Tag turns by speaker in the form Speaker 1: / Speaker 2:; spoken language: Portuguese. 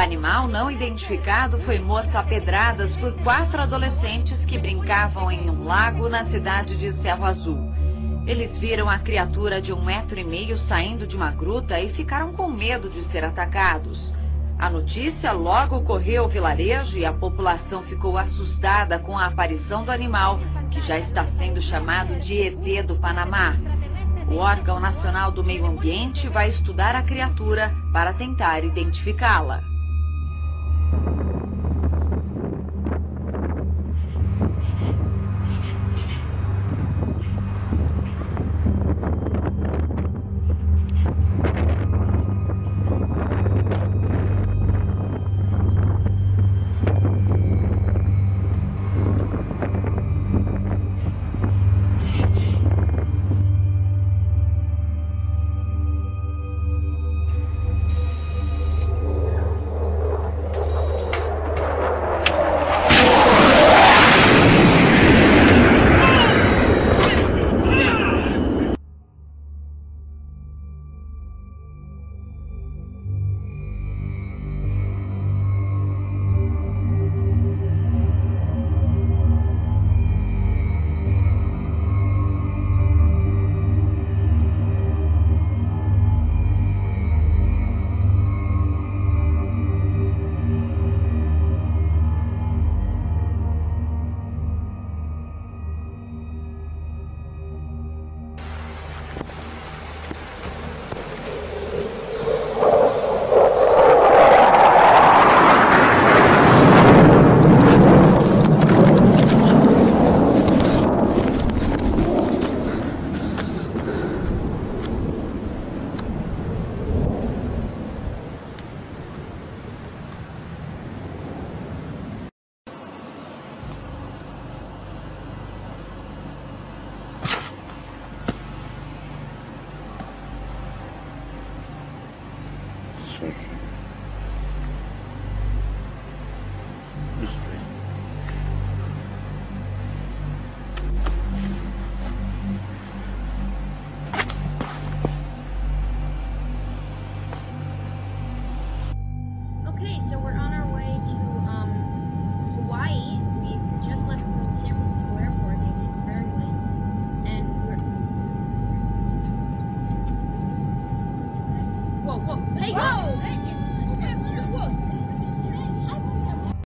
Speaker 1: Animal não identificado foi morto a pedradas por quatro adolescentes que brincavam em um lago na cidade de Cerro Azul. Eles viram a criatura de um metro e meio saindo de uma gruta e ficaram com medo de ser atacados. A notícia logo correu ao vilarejo e a população ficou assustada com a aparição do animal, que já está sendo chamado de ET do Panamá. O órgão nacional do meio ambiente vai estudar a criatura para tentar identificá-la.
Speaker 2: Ashes.